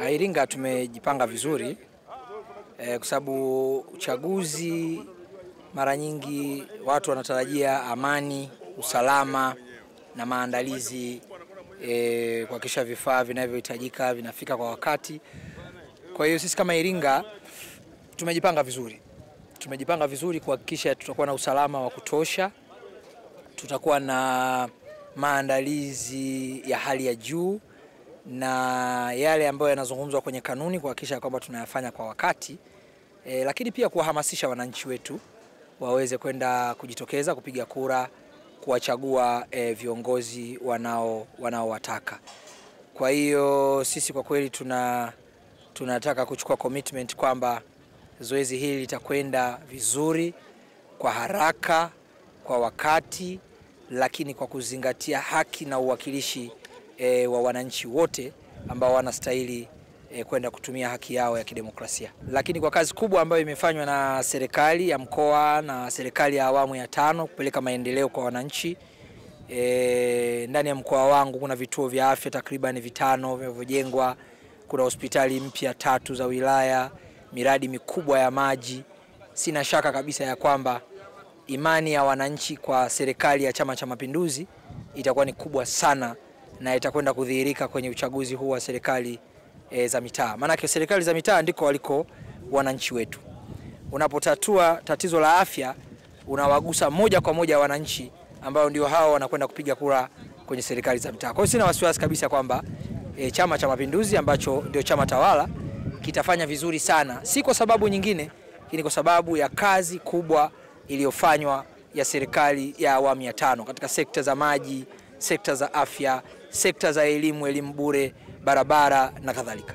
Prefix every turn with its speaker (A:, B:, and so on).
A: Iringa tumejipanga vizuri eh, kwa sababu uchaguzi mara nyingi watu wanatarajia amani, usalama na maandalizi eh, kuhakikisha vifaa vinavyohitajika vinafika kwa wakati. Kwa hiyo sisi kama Iringa tumejipanga vizuri, tumejipanga vizuri kuhakikisha tutakuwa na usalama wa kutosha, tutakuwa na maandalizi ya hali ya juu na yale ambayo yanazungumzwa kwenye kanuni kuhakikisha kwamba tunayafanya kwa wakati e, lakini pia kuwahamasisha wananchi wetu waweze kwenda kujitokeza kupiga kura kuwachagua e, viongozi wanao wanaowataka. Kwa hiyo sisi kwa kweli tuna tunataka kuchukua commitment kwamba zoezi hili litakwenda vizuri kwa haraka, kwa wakati, lakini kwa kuzingatia haki na uwakilishi e, wa wananchi wote ambao wanastahili e, kwenda kutumia haki yao ya kidemokrasia. Lakini kwa kazi kubwa ambayo imefanywa na serikali ya mkoa na serikali ya awamu ya tano kupeleka maendeleo kwa wananchi e, ndani ya mkoa wangu kuna vituo vya afya takriban vitano vinavyojengwa, kuna hospitali mpya tatu za wilaya, miradi mikubwa ya maji. Sina shaka kabisa ya kwamba imani ya wananchi kwa serikali ya Chama cha Mapinduzi itakuwa ni kubwa sana na itakwenda kudhihirika kwenye uchaguzi huu wa serikali e, za mitaa. Maanake serikali za mitaa ndiko waliko wananchi wetu. Unapotatua tatizo la afya, unawagusa moja kwa moja wananchi ambao ndio hao wanakwenda kupiga kura kwenye serikali za mitaa. Kwa hiyo sina wasiwasi kabisa kwamba e, Chama cha Mapinduzi ambacho ndio chama tawala kitafanya vizuri sana, si kwa sababu nyingine, lakini kwa sababu ya kazi kubwa iliyofanywa ya serikali ya awamu ya tano katika sekta za maji, sekta za afya, sekta za elimu, elimu bure, barabara na kadhalika.